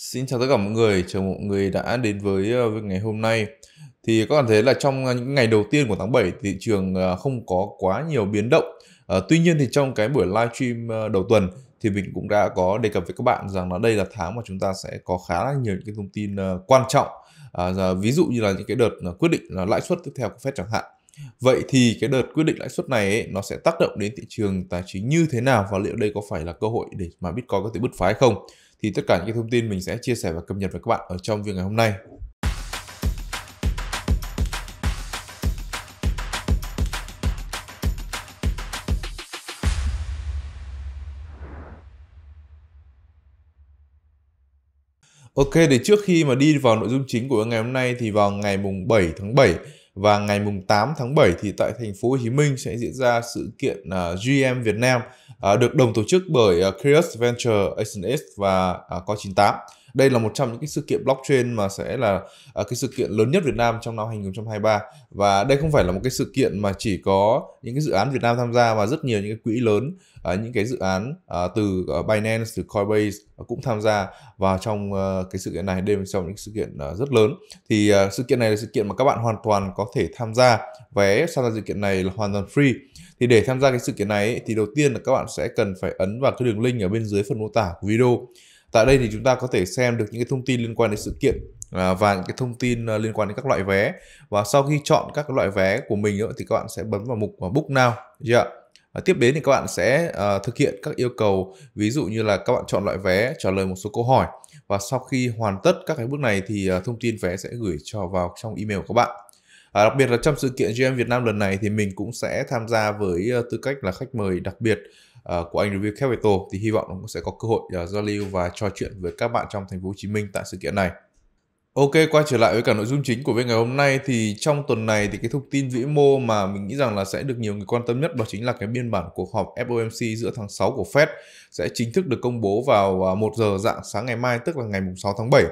Xin chào tất cả mọi người, chào mọi người đã đến với ờ, với ngày hôm nay. Thì các bạn thấy là trong ờ, những ngày đầu tiên của tháng 7 thị trường ờ, không có quá nhiều biến động. À, tuy nhiên thì trong cái buổi live stream đầu tuần thì mình cũng đã có đề cập với các bạn rằng là đây là tháng mà chúng ta sẽ có khá là nhiều những cái thông tin quan trọng. À, giờ ví dụ như là những cái đợt quyết định là lãi suất tiếp theo của Fed chẳng hạn. Vậy thì cái đợt quyết định lãi suất này ấy, nó sẽ tác động đến thị trường tài chính như thế nào và liệu đây có phải là cơ hội để mà Bitcoin có thể bứt phá hay không? Thì tất cả những cái thông tin mình sẽ chia sẻ và cập nhật với các bạn ở trong video ngày hôm nay. Ok, để trước khi mà đi vào nội dung chính của ngày hôm nay thì vào ngày mùng 7 tháng 7 và ngày mùng 8 tháng 7 thì tại thành phố Hồ Chí Minh sẽ diễn ra sự kiện à, uh, GM Việt Nam uh, được đồng tổ chức bởi uh, Curious Venture, ASNX và uh, Co98. Đây là một trong những cái sự kiện blockchain mà sẽ là uh, cái sự kiện lớn nhất Việt Nam trong năm 2023 và đây không phải là một cái sự kiện mà chỉ có những cái dự án Việt Nam tham gia mà rất nhiều những cái quỹ lớn, uh, những cái dự án uh, từ Binance, từ Coinbase cũng tham gia vào trong uh, cái sự kiện này. Đây là trong những sự kiện uh, rất lớn. Thì uh, sự kiện này là sự kiện mà các bạn hoàn toàn có thể tham gia. Vé tham gia sự kiện này là hoàn toàn free. Thì để tham gia cái sự kiện này ấy, thì đầu tiên là các bạn sẽ cần phải ấn vào cái đường link ở bên dưới phần mô tả của video. Tại đây thì chúng ta có thể xem được những cái thông tin liên quan đến sự kiện à, và những cái thông tin à, liên quan đến các loại vé. Và sau khi chọn các loại vé của mình nữa, thì các bạn sẽ bấm vào mục à, Book Now. Chưa? À, tiếp đến thì các bạn sẽ uh, thực hiện các yêu cầu ví dụ như là các bạn chọn loại vé trả lời một số câu hỏi và sau khi hoàn tất các cái bước này thì uh, thông tin vé sẽ gửi cho vào trong email của các bạn à, đặc biệt là trong sự kiện GM Việt Nam lần này thì mình cũng sẽ tham gia với uh, tư cách là khách mời đặc biệt uh, của anh Review Capital thì hy vọng cũng sẽ có cơ hội uh, giao lưu và trò chuyện với các bạn trong thành phố Hồ Chí Minh tại sự kiện này Ok, quay trở lại với cả nội dung chính của bên ngày hôm nay thì trong tuần này thì cái thông tin vĩ mô mà mình nghĩ rằng là sẽ được nhiều người quan tâm nhất đó chính là cái biên bản cuộc họp FOMC giữa tháng 6 của Fed sẽ chính thức được công bố vào ờ, 1 giờ dạng sáng ngày mai tức là ngày 6 tháng 7.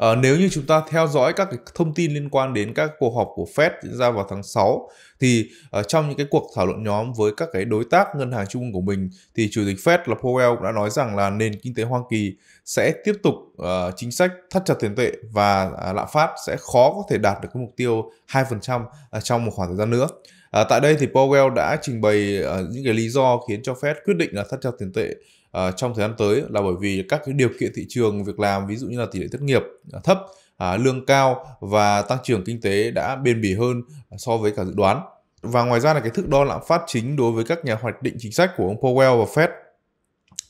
À, nếu như chúng ta theo dõi các cái thông tin liên quan đến các cuộc họp của Fed diễn ra vào tháng 6 thì uh, trong những cái cuộc thảo luận nhóm với các cái đối tác ngân hàng trung ương của mình thì chủ tịch Fed là Powell cũng đã nói rằng là nền kinh tế Hoa Kỳ sẽ tiếp tục uh, chính sách thắt chặt tiền tệ và uh, lạm phát sẽ khó có thể đạt được cái mục tiêu 2% uh, à, trong một khoảng thời gian nữa. À, tại đây thì Powell đã trình bày uh, những cái lý do khiến cho Fed quyết định là thắt chặt tiền tệ uh, trong thời gian tới là bởi vì các cái điều kiện thị trường việc làm ví dụ như là tỷ lệ thất nghiệp uh, thấp, uh, lương cao và tăng trưởng kinh tế đã bền bỉ hơn à, so với cả dự đoán. Và ngoài ra là cái thước đo lạm phát chính đối với các nhà hoạch định chính sách của ông Powell và Fed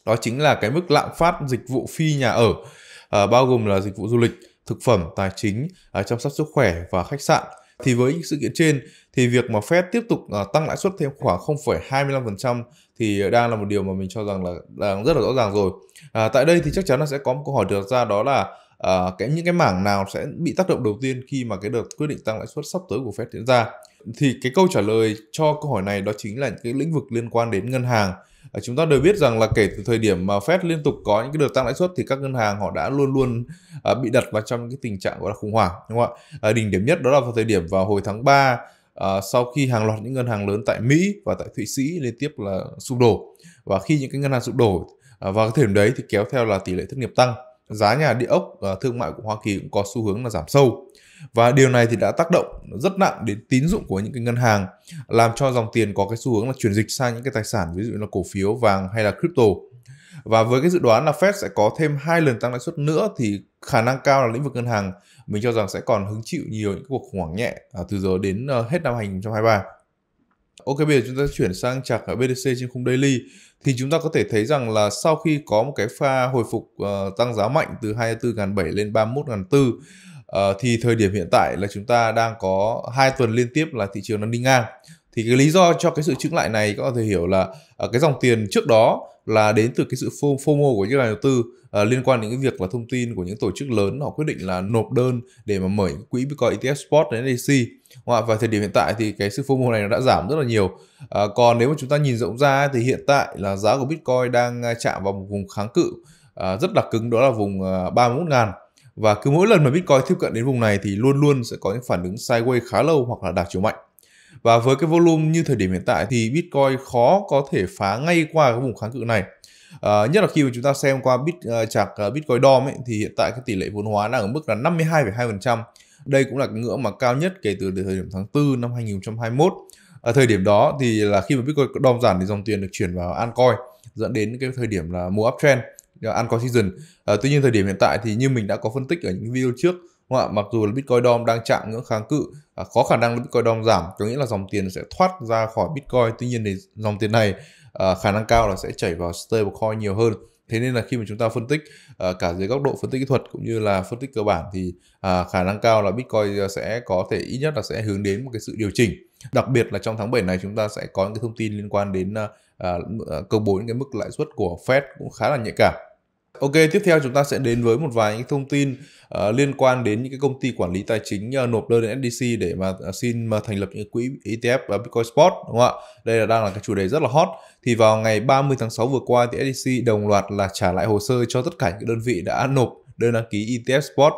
đó chính là cái mức lạm phát dịch vụ phi nhà ở uh, bao gồm là dịch vụ du lịch, thực phẩm, tài chính, uh, chăm sóc sức khỏe và khách sạn. Thì với những sự kiện trên thì việc mà Fed tiếp tục uh, tăng lãi suất thêm khoảng 0,25% thì đang là một điều mà mình cho rằng là đang rất là rõ ràng rồi. À, tại đây thì chắc chắn là sẽ có một câu hỏi được ra đó là à, cái những cái mảng nào sẽ bị tác động đầu tiên khi mà cái đợt quyết định tăng lãi suất sắp tới của Fed diễn ra. Thì cái câu trả lời cho câu hỏi này đó chính là những cái lĩnh vực liên quan đến ngân hàng. À, chúng ta đều biết rằng là kể từ thời điểm mà Fed liên tục có những cái đợt tăng lãi suất thì các ngân hàng họ đã luôn luôn à, bị đặt vào trong cái tình trạng gọi là khủng hoảng đúng không ạ? À, đỉnh điểm nhất đó là vào thời điểm vào hồi tháng 3 uh, sau khi hàng loạt những ngân hàng lớn tại Mỹ và tại Thụy Sĩ liên tiếp là sụp đổ. Và khi những cái ngân hàng sụp đổ uh, vào cái thời điểm đấy thì kéo theo là tỷ lệ thất nghiệp tăng. Giá nhà địa ốc uh, thương mại của Hoa Kỳ cũng có xu hướng là giảm sâu. Và điều này thì đã tác động rất nặng đến tín dụng của những cái ngân hàng làm cho dòng tiền có cái xu hướng là chuyển dịch sang những cái tài sản ví dụ như là cổ phiếu vàng hay là crypto và với cái dự đoán là Fed sẽ có thêm hai lần tăng lãi suất nữa thì khả năng cao là lĩnh vực ngân hàng. Mình cho rằng sẽ còn hứng chịu nhiều những cuộc khủng hoảng nhẹ à, từ giờ đến ờ, hết năm 2023. Ok, bây giờ chúng ta chuyển sang chart ở BTC trên khung daily. Thì chúng ta có thể thấy rằng là sau khi có một cái pha hồi phục uh, tăng giá mạnh từ 24.700 lên 31.400 uh, ờ, thì thời điểm hiện tại là chúng ta đang có hai tuần liên tiếp là thị trường đang đi ngang. Thì cái lý do cho cái sự chững lại này có thể hiểu là uh, cái dòng tiền trước đó là đến từ cái sự FOMO của những nhà đầu tư uh, liên quan đến cái việc là thông tin của những tổ chức lớn họ quyết định là nộp đơn để mà mở những quỹ Bitcoin ETF Spot đến SEC và thời điểm hiện tại thì cái sự FOMO này nó đã giảm rất là nhiều. À, còn nếu mà chúng ta nhìn rộng ra thì hiện tại là giá của Bitcoin đang à, chạm vào một vùng kháng cự à, rất là cứng đó là vùng à, uh, 31 ngàn. Và cứ mỗi lần mà Bitcoin tiếp cận đến vùng này thì luôn luôn sẽ có những phản ứng sideways khá lâu hoặc là đảo chiều mạnh và với cái volume như thời điểm hiện tại thì Bitcoin khó có thể phá ngay qua cái vùng kháng cự này uh, nhất là khi mà chúng ta xem qua bit uh, chart uh, Bitcoin DOM ấy, thì hiện tại cái tỷ lệ vốn hóa đang ở mức là 52,2%. Đây cũng là cái ngưỡng mà cao nhất kể từ thời điểm tháng 4 năm 2021. Ở thời điểm đó thì là khi mà Bitcoin DOM giảm thì dòng tiền được chuyển vào Altcoin dẫn đến cái thời điểm là mua uptrend Altcoin season. À, tuy nhiên thời điểm hiện tại thì như mình đã có phân tích ở những video trước đúng không ạ? Mặc dù là Bitcoin DOM đang chạm ngưỡng kháng cự, à, có khả năng là Bitcoin DOM giảm, có nghĩa là dòng tiền sẽ thoát ra khỏi Bitcoin. Tuy nhiên thì dòng tiền này à, khả năng cao là sẽ chảy vào stablecoin nhiều hơn. Thế nên là khi mà chúng ta phân tích uh, cả dưới góc độ phân tích kỹ thuật cũng như là phân tích cơ bản thì uh, khả năng cao là Bitcoin sẽ có thể ít nhất là sẽ hướng đến một cái sự điều chỉnh. Đặc biệt là trong tháng 7 này chúng ta sẽ có những cái thông tin liên quan đến uh, công bố những cái mức lãi suất của Fed cũng khá là nhạy cảm. Ok, tiếp theo chúng ta sẽ đến với một vài những thông tin uh, liên quan đến những cái công ty quản lý tài chính uh, nộp đơn đến SDC để mà uh, xin mà thành lập những quỹ ETF uh, Bitcoin Spot đúng không ạ? Đây là đang là cái chủ đề rất là hot. Thì vào ngày 30 tháng 6 vừa qua thì SDC đồng loạt là trả lại hồ sơ cho tất cả những đơn vị đã nộp đơn đăng ký ETF Spot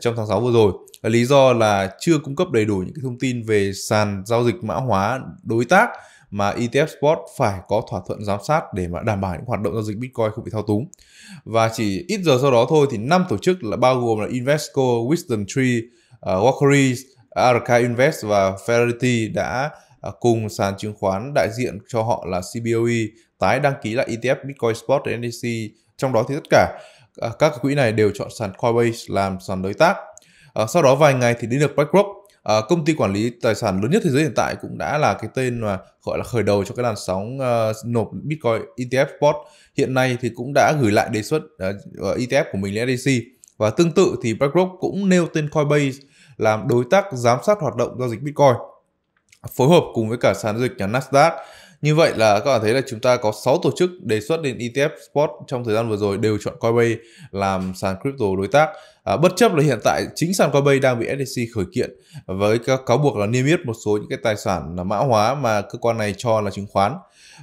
trong tháng 6 vừa rồi. Lý do là chưa cung cấp đầy đủ những cái thông tin về sàn giao dịch mã hóa đối tác mà ETF Spot phải có thỏa thuận giám sát để mà đảm bảo những hoạt động giao dịch Bitcoin không bị thao túng. Và chỉ ít giờ sau đó thôi thì năm tổ chức là bao gồm là Invesco, Wisdom Tree, à, uh, Walkeries, Arca Invest và Fidelity đã uh, cùng sàn chứng khoán đại diện cho họ là CBOE tái đăng ký lại ETF Bitcoin Spot để NDC. Trong đó thì tất cả uh, các quỹ này đều chọn sàn Coinbase làm sàn đối tác. Uh, sau đó vài ngày thì đến được BlackRock À, công ty quản lý tài sản lớn nhất thế giới hiện tại cũng đã là cái tên mà gọi là khởi đầu cho cái làn sóng uh, nộp Bitcoin ETF spot. Hiện nay thì cũng đã gửi lại đề xuất ờ, uh, ETF của mình lên SEC và tương tự thì BlackRock cũng nêu tên Coinbase làm đối tác giám sát hoạt động giao dịch Bitcoin phối hợp cùng với cả sàn giao dịch nhà Nasdaq như vậy là các bạn thấy là chúng ta có 6 tổ chức đề xuất đến ETF Spot trong thời gian vừa rồi đều chọn Coinbase làm sàn crypto đối tác. À, bất chấp là hiện tại chính sàn Coinbase đang bị SEC khởi kiện với các cáo buộc là niêm yết một số những cái tài sản là mã hóa mà cơ quan này cho là chứng khoán.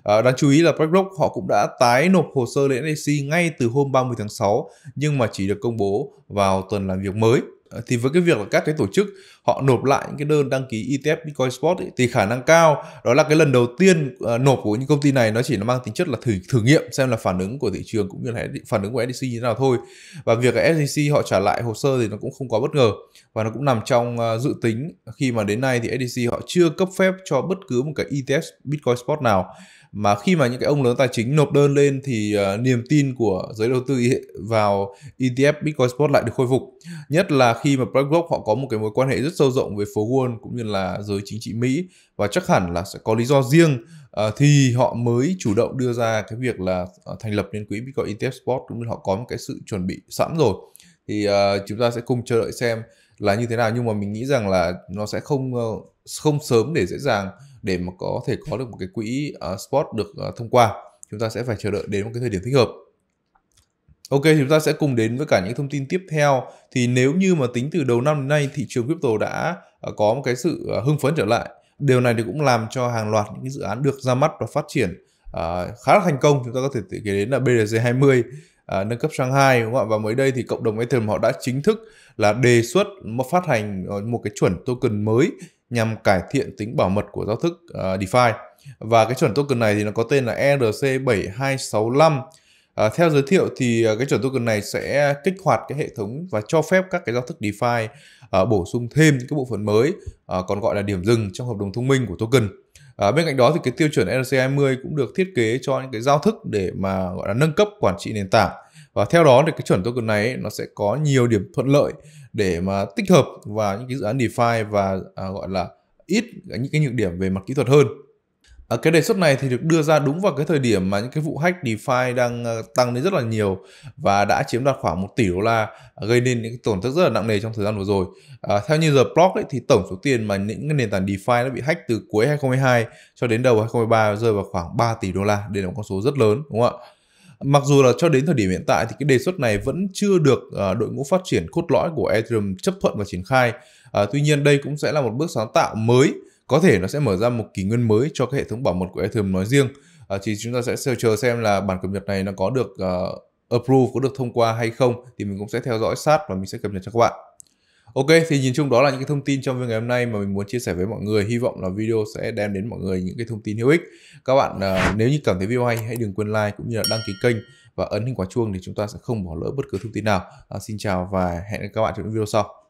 À, đáng chú ý là BlackRock họ cũng đã tái nộp hồ sơ lên SEC ngay từ hôm 30 tháng 6 nhưng mà chỉ được công bố vào tuần làm việc mới. Thì với cái việc là các cái tổ chức họ nộp lại những cái đơn đăng ký ETF Bitcoin Spot ấy, thì khả năng cao. Đó là cái lần đầu tiên uh, nộp của những công ty này nó chỉ là mang tính chất là thử thử nghiệm xem là phản ứng của thị trường cũng như là phản ứng của SEC như thế nào thôi. Và việc là SEC họ trả lại hồ sơ thì nó cũng không quá bất ngờ và nó cũng nằm trong uh, dự tính khi mà đến nay thì SEC họ chưa cấp phép cho bất cứ một cái ETF Bitcoin Spot nào mà khi mà những cái ông lớn tài chính nộp đơn lên thì uh, niềm tin của giới đầu tư vào ETF Bitcoin Spot lại được khôi phục. Nhất là khi mà BlackRock họ có một cái mối quan hệ rất sâu rộng với phố Wall cũng như là giới chính trị Mỹ và chắc hẳn là sẽ có lý do riêng uh, thì họ mới chủ động đưa ra cái việc là uh, thành lập nên quỹ Bitcoin ETF Spot cũng như họ có một cái sự chuẩn bị sẵn rồi. Thì uh, chúng ta sẽ cùng chờ đợi xem là như thế nào nhưng mà mình nghĩ rằng là nó sẽ không ờ, không sớm để dễ dàng để mà có thể có được một cái quỹ uh, spot được uh, thông qua chúng ta sẽ phải chờ đợi đến một cái thời điểm thích hợp Ok, chúng ta sẽ cùng đến với cả những thông tin tiếp theo. Thì nếu như mà tính từ đầu năm đến nay thị trường crypto đã uh, có một cái sự uh, hưng phấn trở lại. Điều này thì cũng làm cho hàng loạt những dự án được ra mắt và phát triển uh, khá là thành công. Chúng ta có thể kể đến là BRC20 à, nâng cấp sang 2 đúng không ạ? Và mới đây thì cộng đồng Ethereum họ đã chính thức là đề xuất một phát hành ờ, một cái chuẩn token mới nhằm cải thiện tính bảo mật của giao thức uh, DeFi. Và cái chuẩn token này thì nó có tên là ERC7265. À, theo giới thiệu thì à, cái chuẩn token này sẽ kích hoạt cái hệ thống và cho phép các cái giao thức DeFi uh, bổ sung thêm những cái bộ phận mới uh, còn gọi là điểm dừng trong hợp đồng thông minh của token. À, bên cạnh đó thì cái tiêu chuẩn ERC20 cũng được thiết kế cho những cái giao thức để mà gọi là nâng cấp quản trị nền tảng và theo đó thì cái chuẩn token này ấy, nó sẽ có nhiều điểm thuận lợi để mà tích hợp vào những cái dự án DeFi và à, gọi là ít những cái nhược điểm về mặt kỹ thuật hơn. À, cái đề xuất này thì được đưa ra đúng vào cái thời điểm mà những cái vụ hack DeFi đang ờ, tăng lên rất là nhiều và đã chiếm đoạt khoảng 1 tỷ đô la à, gây nên những tổn thất rất là nặng nề trong thời gian vừa rồi. À, theo như The Block ấy, thì tổng số tiền mà những cái nền tảng DeFi nó bị hack từ cuối 2022 cho đến đầu 2023 rơi vào khoảng 3 tỷ đô la. Đây là một con số rất lớn đúng không ạ? Mặc dù là cho đến thời điểm hiện tại thì cái đề xuất này vẫn chưa được uh, đội ngũ phát triển cốt lõi của Ethereum chấp thuận và triển khai. Uh, tuy nhiên đây cũng sẽ là một bước sáng tạo mới, có thể nó sẽ mở ra một kỷ nguyên mới cho cái hệ thống bảo mật của Ethereum nói riêng. à, thì chúng ta sẽ chờ xem là bản cập nhật này nó có được uh, approve, có được thông qua hay không thì mình cũng sẽ theo dõi sát và mình sẽ cập nhật cho các bạn. Ok, thì nhìn chung đó là những cái thông tin trong video ngày hôm nay mà mình muốn chia sẻ với mọi người. Hy vọng là video sẽ đem đến mọi người những cái thông tin hữu ích. Các bạn uh, nếu như cảm thấy video hay hãy đừng quên like cũng như là đăng ký kênh và ấn hình quả chuông để chúng ta sẽ không bỏ lỡ bất cứ thông tin nào. à, xin chào và hẹn gặp các bạn trong những video sau.